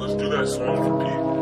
Let's do that song for Pete.